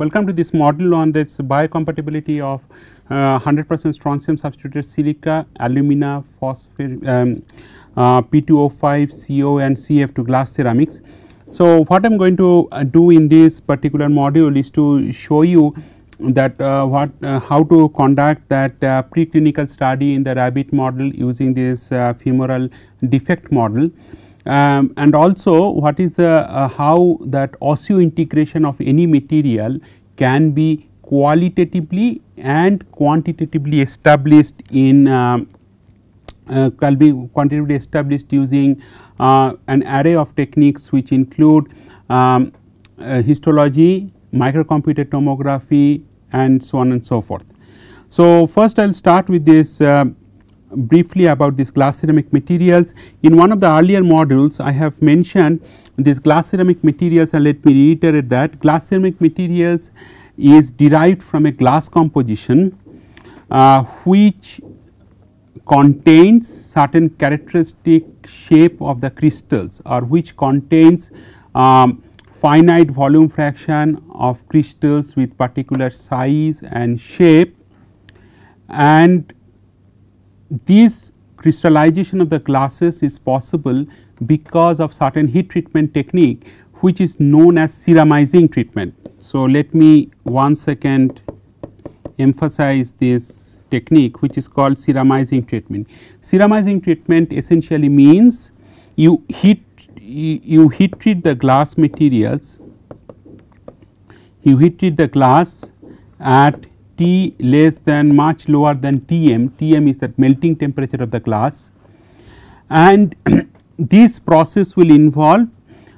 Welcome to this module on this biocompatibility of 100 uh, percent strontium substituted silica, alumina, phosphate, um, uh, P2O5, CO and CF to glass ceramics. So, what I am going to uh, do in this particular module is to show you that uh, what uh, how to conduct that preclinical study in the rabbit model using this femoral defect model um, and also what is the uh, how that osseointegration of any material can be qualitatively and quantitatively established in uh, uh, can be quantitatively established using uh, an array of techniques which include um, uh, histology, microcomputed tomography and so on and so forth. So, first I will start with this uh, briefly about these glass ceramic materials. In one of the earlier modules I have mentioned these glass ceramic materials and let me reiterate that glass ceramic materials is derived from a glass composition uh, which contains certain characteristic shape of the crystals or which contains um, finite volume fraction of crystals with particular size and shape and this crystallization of the glasses is possible because of certain heat treatment technique which is known as ceramizing treatment. So, let me once second emphasize this technique which is called ceramizing treatment. Ceramizing treatment essentially means you heat you heat treat the glass materials, you heat treat the glass at T less than much lower than Tm, Tm is that melting temperature of the glass. And this process will involve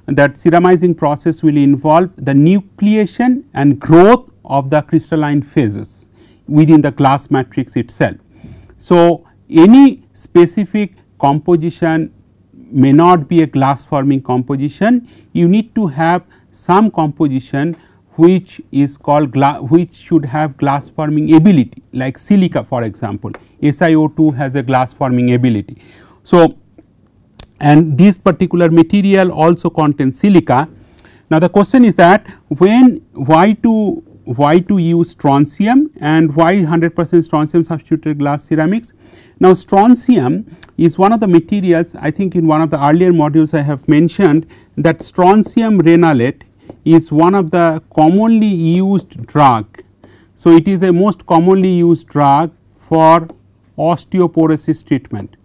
that ceramizing process will involve the nucleation and growth of the crystalline phases within the glass matrix itself. So, any specific composition may not be a glass forming composition, you need to have some composition which is called which should have glass forming ability like silica for example SiO2 has a glass forming ability. So, and this particular material also contains silica. Now, the question is that when why to why to use strontium and why 100 percent strontium substituted glass ceramics. Now, strontium is one of the materials I think in one of the earlier modules I have mentioned that strontium ranelate is one of the commonly used drug. So, it is a most commonly used drug for osteoporosis treatment.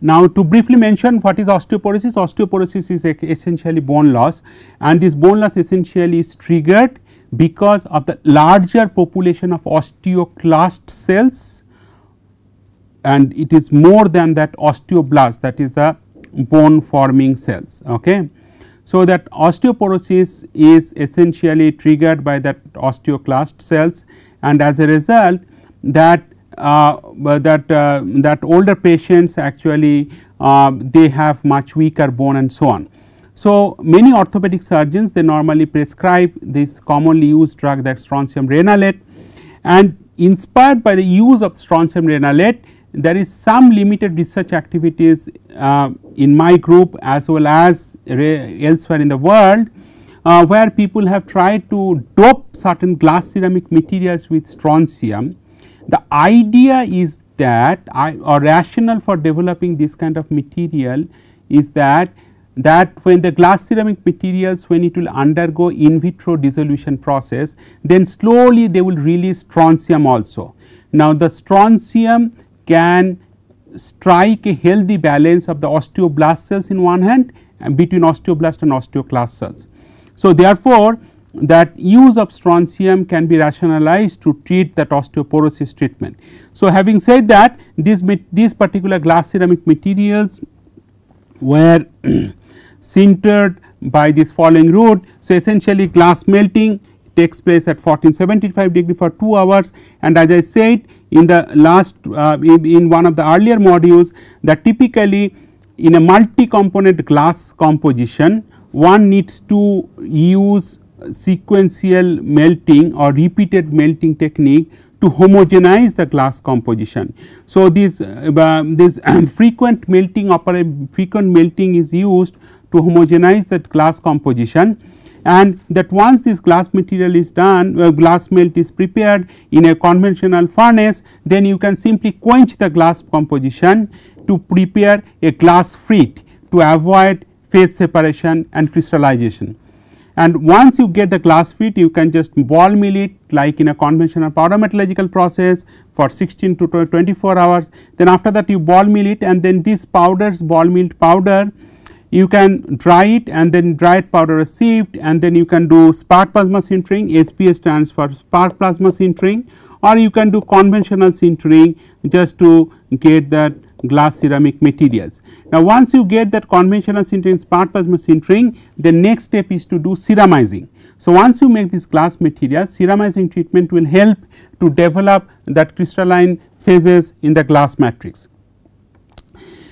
Now, to briefly mention what is osteoporosis, osteoporosis is essentially bone loss and this bone loss essentially is triggered because of the larger population of osteoclast cells and it is more than that osteoblast that is the bone forming cells. Okay. So, that osteoporosis is essentially triggered by that osteoclast cells and as a result that uh, that uh, that older patients actually uh, they have much weaker bone and so on. So, many orthopedic surgeons they normally prescribe this commonly used drug that strontium ranelate and inspired by the use of strontium ranelate there is some limited research activities uh, in my group as well as elsewhere in the world uh, where people have tried to dope certain glass ceramic materials with strontium. The idea is that I, or rationale for developing this kind of material is that that when the glass ceramic materials when it will undergo in vitro dissolution process then slowly they will release strontium also. Now, the strontium can strike a healthy balance of the osteoblast cells in one hand and between osteoblast and osteoclast cells. So, therefore, that use of strontium can be rationalized to treat that osteoporosis treatment. So, having said that these, these particular glass ceramic materials were sintered by this following route. So, essentially glass melting takes place at 1475 degree for 2 hours and as I said in the last uh, in, in, one of the earlier modules that typically in a multi component glass composition one needs to use sequential melting or repeated melting technique to homogenize the glass composition. So, this uh, this frequent melting frequent melting is used to homogenize that glass composition and that once this glass material is done uh, glass melt is prepared in a conventional furnace then you can simply quench the glass composition to prepare a glass frit to avoid phase separation and crystallization. And once you get the glass frit you can just ball mill it like in a conventional powder metallurgical process for 16 to 24 hours then after that you ball mill it and then this powders ball milled powder you can dry it and then dried powder is sieved and then you can do spark plasma sintering SPS stands for spark plasma sintering or you can do conventional sintering just to get that glass ceramic materials. Now, once you get that conventional sintering spark plasma sintering the next step is to do ceramizing. So, once you make this glass material ceramizing treatment will help to develop that crystalline phases in the glass matrix.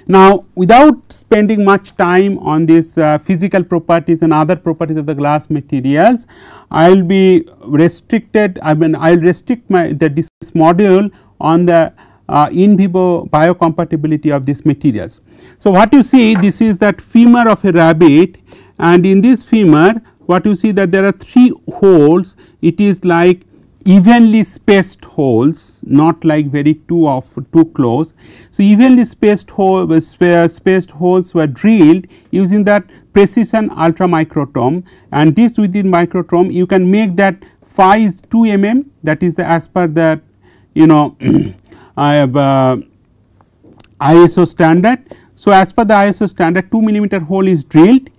Now, without spending much time on these uh, physical properties and other properties of the glass materials, I will be restricted I mean I will restrict my the this module on the uh, in vivo biocompatibility of these materials. So, what you see this is that femur of a rabbit and in this femur what you see that there are 3 holes it is like evenly spaced holes not like very too of too close. So, evenly spaced hole spaced holes were drilled using that precision ultramicrotome and this within microtome you can make that phi is 2 mm that is the as per the you know I have uh, ISO standard. So, as per the ISO standard 2 millimeter hole is drilled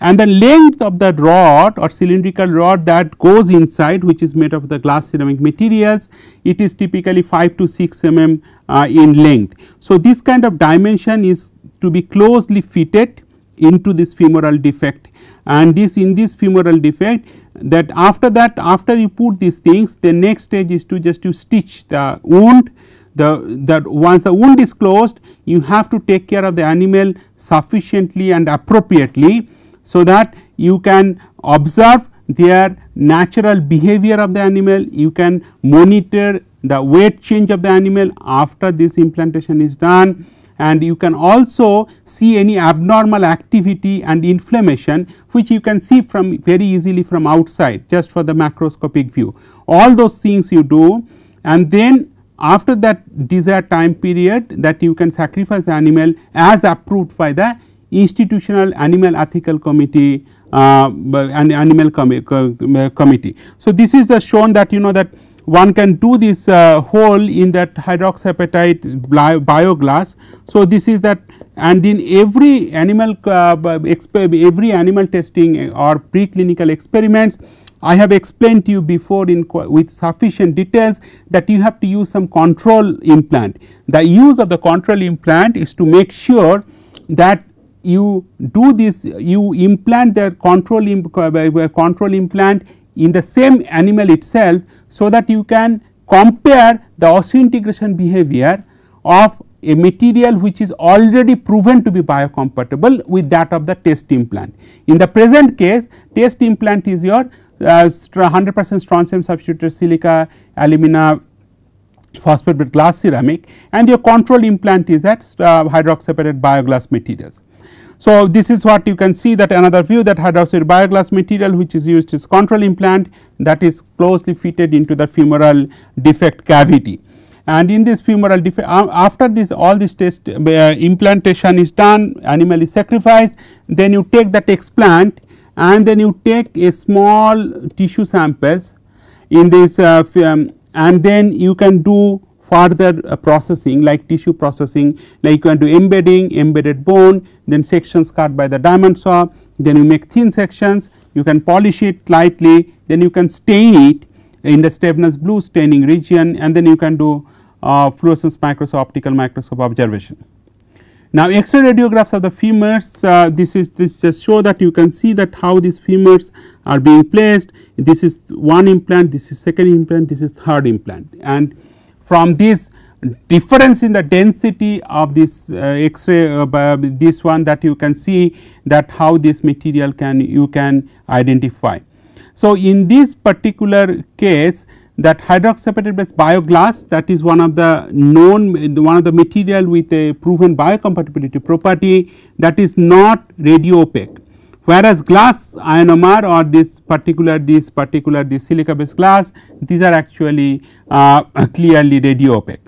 and the length of the rod or cylindrical rod that goes inside which is made of the glass ceramic materials it is typically 5 to 6 mm uh, in length. So, this kind of dimension is to be closely fitted into this femoral defect. And this in this femoral defect that after that after you put these things the next stage is to just to stitch the wound. The that once the wound is closed you have to take care of the animal sufficiently and appropriately so that you can observe their natural behavior of the animal, you can monitor the weight change of the animal after this implantation is done and you can also see any abnormal activity and inflammation which you can see from very easily from outside just for the macroscopic view. All those things you do and then after that desired time period that you can sacrifice the animal as approved by the institutional animal ethical committee uh, and animal com committee. So, this is the shown that you know that one can do this uh, hole in that hydroxyapatite bioglass. So, this is that and in every animal uh, every animal testing or preclinical experiments I have explained to you before in with sufficient details that you have to use some control implant. The use of the control implant is to make sure that you do this you implant the control uh, control implant in the same animal itself so that you can compare the osseointegration behavior of a material which is already proven to be biocompatible with that of the test implant. In the present case test implant is your 100 uh, percent strontium substituted silica alumina phosphate with glass ceramic and your control implant is that uh, bioglass materials. So, this is what you can see that another view that hydroxide bioglass material which is used is control implant that is closely fitted into the femoral defect cavity. And in this femoral defect after this all this test uh, implantation is done animal is sacrificed then you take that explant and then you take a small tissue samples in this uh, um, and then you can do further uh, processing like tissue processing. Like you can do embedding, embedded bone, then sections cut by the diamond saw, then you make thin sections, you can polish it lightly, then you can stain it in the Stevenel's blue staining region. And then you can do uh, fluorescence microscope, optical microscope observation. Now, X-ray radiographs of the femurs, uh, this is this just show that you can see that how these femurs are being placed. This is one implant, this is second implant, this is third implant and from this difference in the density of this uh, X-ray uh, this one that you can see that how this material can you can identify. So, in this particular case that hydroxyapatite based bioglass that is one of the known one of the material with a proven biocompatibility property that is not radio opaque whereas glass ionomer or this particular this particular this silica based glass these are actually uh, clearly radio opaque.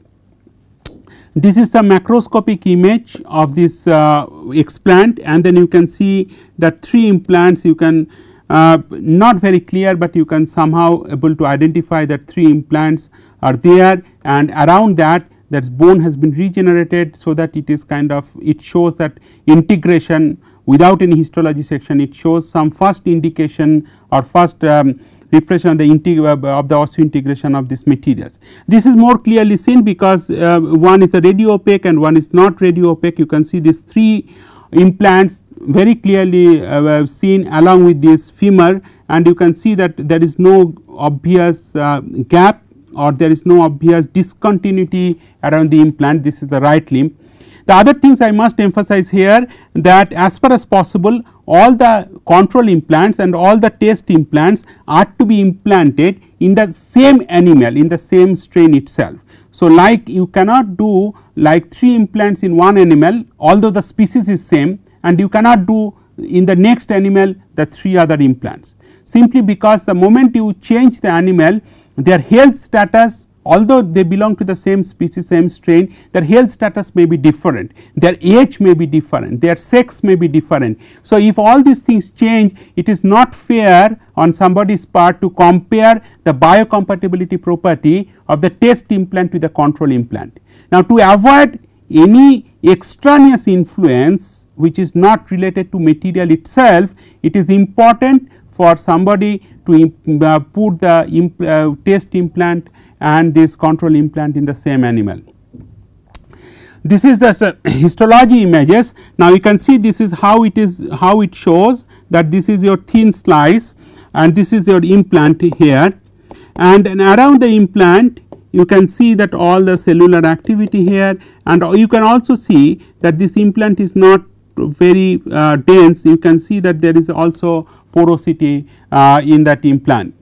This is the macroscopic image of this uh, explant and then you can see that three implants you can uh, not very clear, but you can somehow able to identify that three implants are there and around that that bone has been regenerated. So, that it is kind of it shows that integration without any histology section it shows some first indication or first um, reflection of the of the osseointegration of these materials. This is more clearly seen because uh, one is a radio opaque and one is not radio opaque you can see these three implants very clearly uh, seen along with this femur and you can see that there is no obvious uh, gap or there is no obvious discontinuity around the implant this is the right limb. The other things I must emphasize here that as far as possible all the control implants and all the test implants are to be implanted in the same animal in the same strain itself. So, like you cannot do like 3 implants in one animal although the species is same and you cannot do in the next animal the 3 other implants simply because the moment you change the animal their health status although they belong to the same species same strain their health status may be different, their age may be different, their sex may be different. So, if all these things change it is not fair on somebody's part to compare the biocompatibility property of the test implant with the control implant. Now, to avoid any extraneous influence which is not related to material itself, it is important for somebody to uh, put the imp, uh, test implant and this control implant in the same animal. This is the histology images. Now, you can see this is how it is how it shows that this is your thin slice and this is your implant here and, and around the implant you can see that all the cellular activity here and you can also see that this implant is not very uh, dense you can see that there is also porosity uh, in that implant.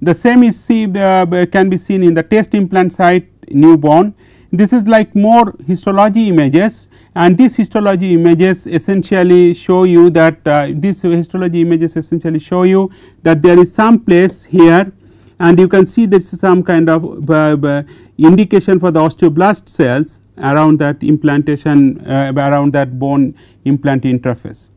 The same is see uh, can be seen in the test implant site newborn. This is like more histology images and these histology images essentially show you that uh, these histology images essentially show you that there is some place here and you can see this is some kind of uh, indication for the osteoblast cells around that implantation uh, around that bone implant interface.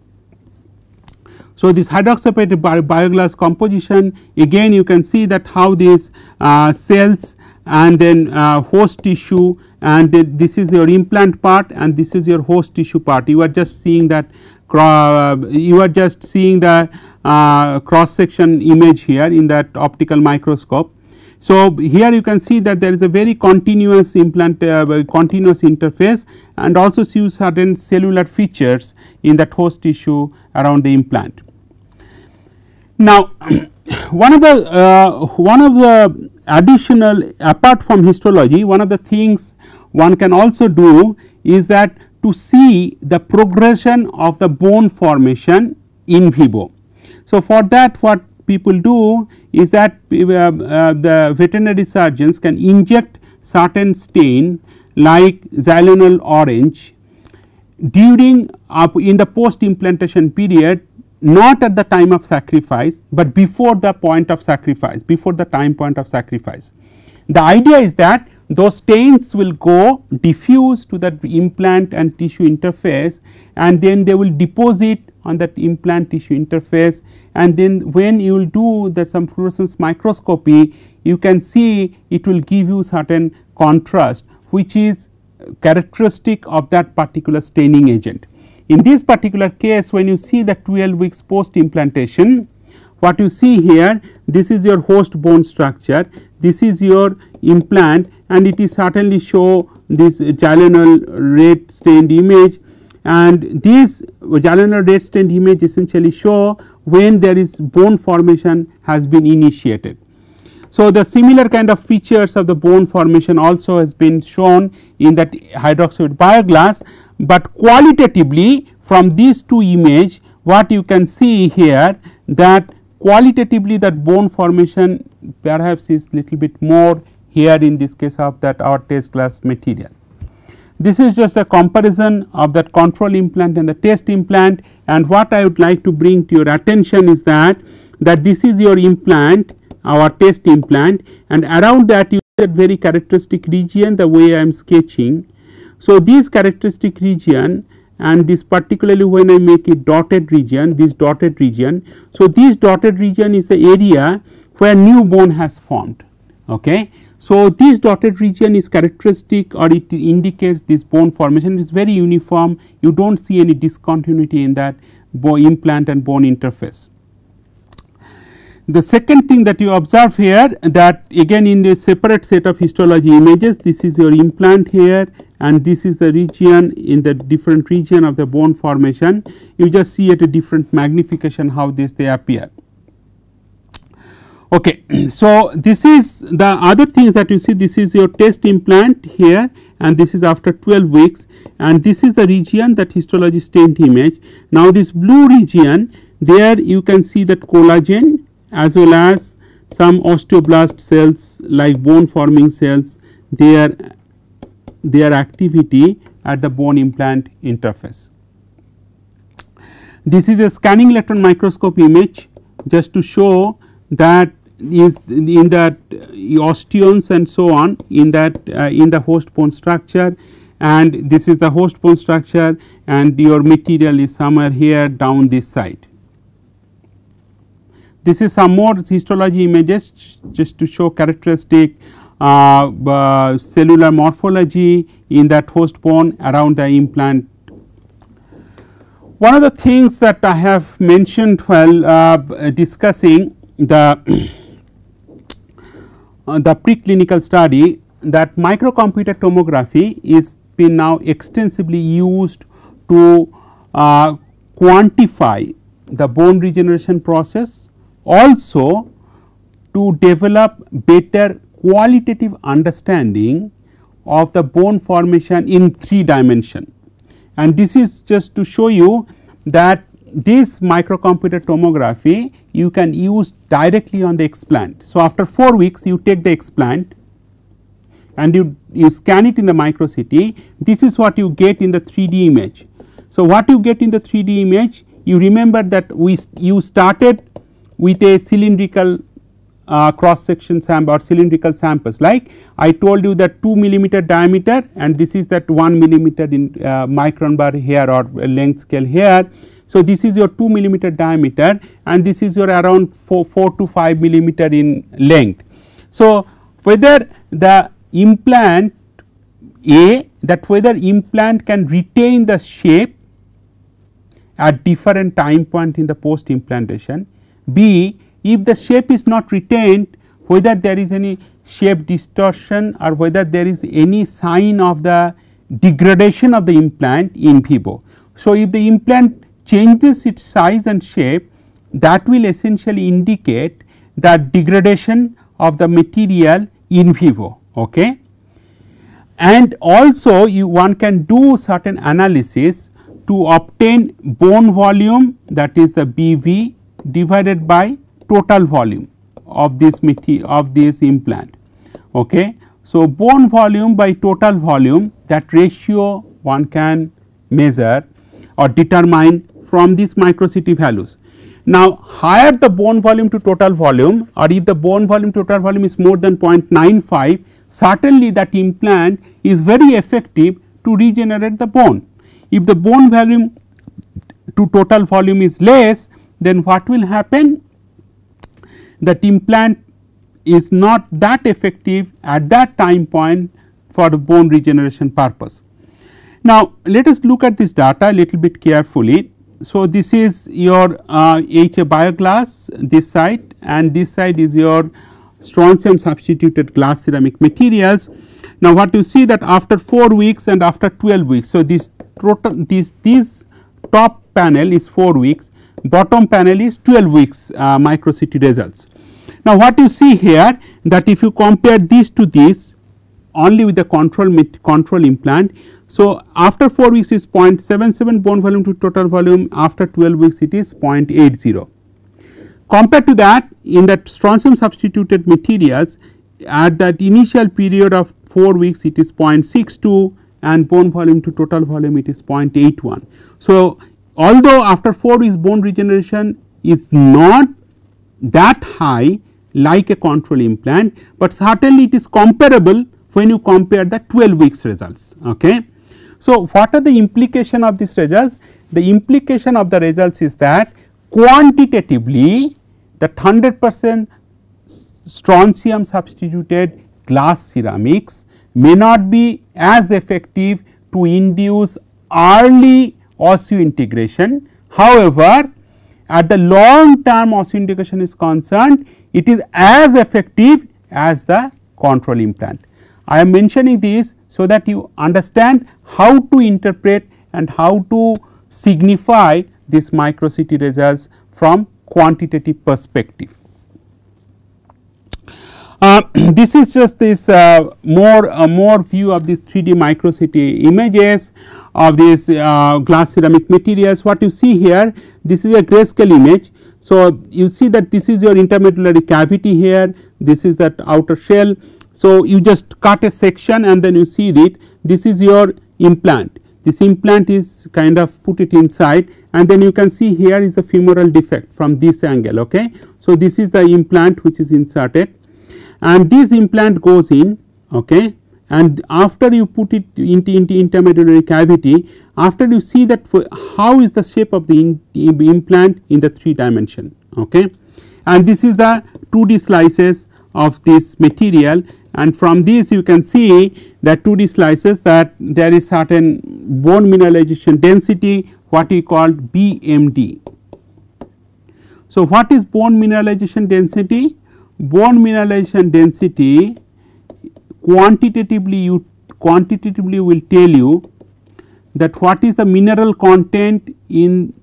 So, this hydroxyapatite bioglass composition again you can see that how these uh, cells and then uh, host tissue and then this is your implant part and this is your host tissue part you are just seeing that uh, you are just seeing the uh, cross section image here in that optical microscope. So, here you can see that there is a very continuous implant uh, continuous interface and also see certain cellular features in that host tissue around the implant. Now, one of the uh, one of the additional apart from histology one of the things one can also do is that to see the progression of the bone formation in vivo. So, for that what people do is that uh, uh, the veterinary surgeons can inject certain stain like xylenol orange during uh, in the post implantation period not at the time of sacrifice, but before the point of sacrifice before the time point of sacrifice. The idea is that those stains will go diffuse to that implant and tissue interface and then they will deposit on that implant tissue interface and then when you will do the some fluorescence microscopy you can see it will give you certain contrast which is characteristic of that particular staining agent. In this particular case when you see the 12 weeks post implantation what you see here this is your host bone structure. This is your implant and it is certainly show this Gyllenhaal red stained image. And these Gyllenhaal red stained image essentially show when there is bone formation has been initiated. So, the similar kind of features of the bone formation also has been shown in that hydroxide bioglass, but qualitatively from these two image what you can see here that qualitatively that bone formation perhaps is little bit more here in this case of that our test glass material. this is just a comparison of that control implant and the test implant and what I would like to bring to your attention is that that this is your implant our test implant and around that you get very characteristic region the way I am sketching. So, this characteristic region and this particularly when I make a dotted region this dotted region. So, this dotted region is the area where new bone has formed. Okay. So, this dotted region is characteristic or it indicates this bone formation is very uniform you do not see any discontinuity in that implant and bone interface. The second thing that you observe here that again in a separate set of histology images this is your implant here and this is the region in the different region of the bone formation you just see at a different magnification how this they appear. Okay. So, this is the other things that you see this is your test implant here and this is after 12 weeks and this is the region that histology stained image. Now, this blue region there you can see that collagen as well as some osteoblast cells like bone forming cells their their activity at the bone implant interface. This is a scanning electron microscope image just to show that is in that osteons and so on in that uh, in the host bone structure and this is the host bone structure and your material is somewhere here down this side. This is some more histology images just to show characteristic uh, uh, cellular morphology in that host bone around the implant. One of the things that I have mentioned while uh, discussing the uh, the preclinical study that microcomputer tomography is been now extensively used to uh, quantify the bone regeneration process also to develop better qualitative understanding of the bone formation in 3 dimension. And this is just to show you that this microcomputer tomography you can use directly on the explant. So, after 4 weeks you take the explant and you, you scan it in the microCT, this is what you get in the 3D image. So, what you get in the 3D image you remember that we you started with a cylindrical uh, cross section sample or cylindrical samples like I told you that 2 millimeter diameter and this is that 1 millimeter in uh, micron bar here or length scale here. So, this is your 2 millimeter diameter and this is your around 4, 4 to 5 millimeter in length. So, whether the implant A that whether implant can retain the shape at different time point in the post implantation B if the shape is not retained whether there is any shape distortion or whether there is any sign of the degradation of the implant in vivo. So, if the implant changes its size and shape that will essentially indicate the degradation of the material in vivo. Okay. And also you one can do certain analysis to obtain bone volume that is the BV divided by total volume of this of this implant. Okay. So, bone volume by total volume that ratio one can measure or determine from these microCT values. Now, higher the bone volume to total volume or if the bone volume to total volume is more than 0.95 certainly that implant is very effective to regenerate the bone. If the bone volume to total volume is less then what will happen? That implant is not that effective at that time point for the bone regeneration purpose. Now, let us look at this data a little bit carefully. So, this is your uh, HA bioglass this side and this side is your strontium substituted glass ceramic materials. Now, what you see that after 4 weeks and after 12 weeks. So, this total this, this top panel is 4 weeks bottom panel is 12 weeks uh, microCT results. Now, what you see here that if you compare this to this only with the control control implant. So, after 4 weeks is 0.77 bone volume to total volume after 12 weeks it is 0.80. Compared to that in that strontium substituted materials at that initial period of 4 weeks it is 0.62 and bone volume to total volume it is 0.81. So, although after 4 weeks bone regeneration is not that high like a control implant, but certainly it is comparable when you compare the 12 weeks results. Okay. So, what are the implication of these results? The implication of the results is that quantitatively that 100 percent strontium substituted glass ceramics may not be as effective to induce early osseointegration. However, at the long term osseointegration is concerned, it is as effective as the control implant. I am mentioning this so that you understand how to interpret and how to signify this microCT results from quantitative perspective. Uh, this is just this uh, more uh, more view of this 3D microCT images of these uh, glass ceramic materials. What you see here, this is a grayscale image. So, you see that this is your intermedullary cavity here, this is that outer shell. So, you just cut a section and then you see it, this is your implant. This implant is kind of put it inside and then you can see here is a femoral defect from this angle. Okay. So, this is the implant which is inserted and this implant goes in okay, and after you put it into, into intermedullary cavity after you see that how is the shape of the in, implant in the 3 dimension okay. and this is the 2D slices of this material and from this you can see that 2D slices that there is certain bone mineralization density what we call BMD. So, what is bone mineralization density? Bone mineralization density quantitatively you quantitatively will tell you that what is the mineral content in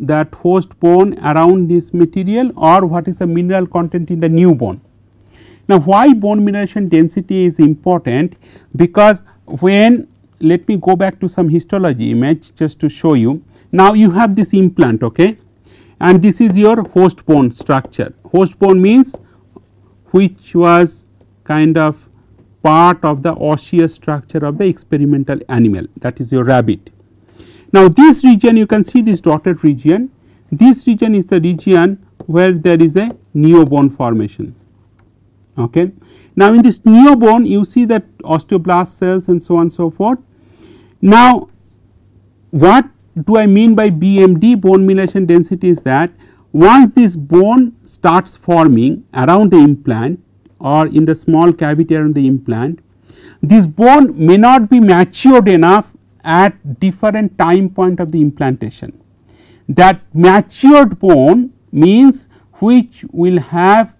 that host bone around this material or what is the mineral content in the new bone. Now, why bone mineralization density is important? Because when let me go back to some histology image just to show you. Now, you have this implant okay, and this is your host bone structure. Host bone means which was kind of part of the osseous structure of the experimental animal that is your rabbit. Now, this region you can see this dotted region, this region is the region where there is a neobone formation. Okay. Now, in this neobone you see that osteoblast cells and so on so forth. Now, what do I mean by BMD bone mineralization density is that once this bone starts forming around the implant or in the small cavity around the implant, this bone may not be matured enough at different time point of the implantation. That matured bone means which will have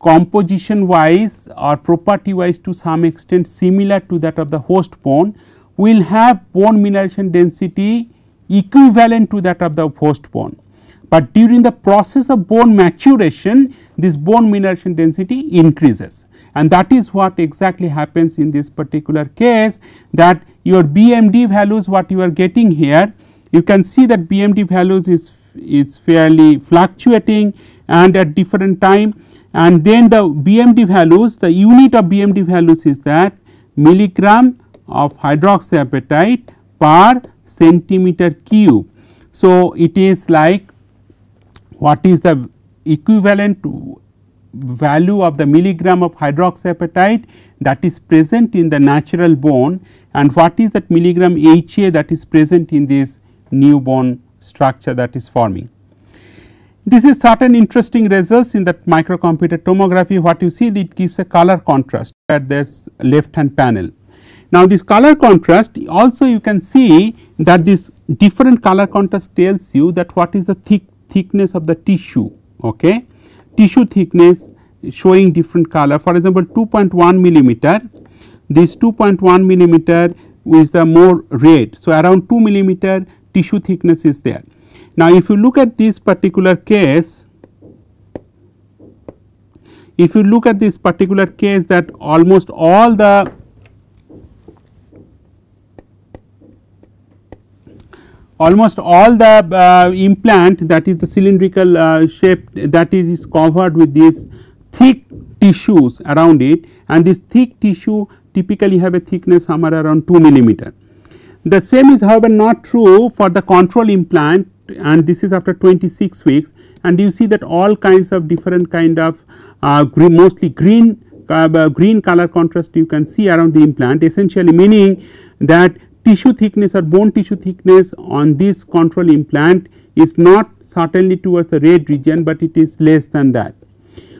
composition wise or property wise to some extent similar to that of the host bone will have bone mineralization density equivalent to that of the host bone. But during the process of bone maturation this bone mineralization density increases and that is what exactly happens in this particular case that your BMD values what you are getting here you can see that BMD values is is fairly fluctuating and at different time and then the BMD values the unit of BMD values is that milligram of hydroxyapatite per centimeter cube. So, it is like what is the equivalent value of the milligram of hydroxyapatite that is present in the natural bone and what is that milligram HA that is present in this new bone structure that is forming. This is certain interesting results in that microcomputer tomography what you see it gives a color contrast at this left hand panel. Now, this color contrast also you can see that this different color contrast tells you that what is the thick thickness of the tissue okay? Tissue thickness showing different color. For example 2.1 millimeter. This 2.1 millimeter is the more red. So around 2 millimeter tissue thickness is there. Now, if you look at this particular case, if you look at this particular case that almost all the almost all the uh, implant that is the cylindrical uh, shape that is, is covered with these thick tissues around it and this thick tissue typically have a thickness somewhere around 2 millimeter. The same is however not true for the control implant and this is after 26 weeks. And you see that all kinds of different kind of uh, green, mostly green uh, green color contrast you can see around the implant. Essentially meaning that tissue thickness or bone tissue thickness on this control implant is not certainly towards the red region, but it is less than that.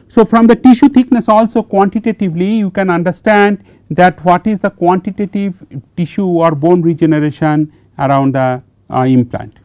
So, from the tissue thickness also quantitatively you can understand that what is the quantitative tissue or bone regeneration around the uh, implant.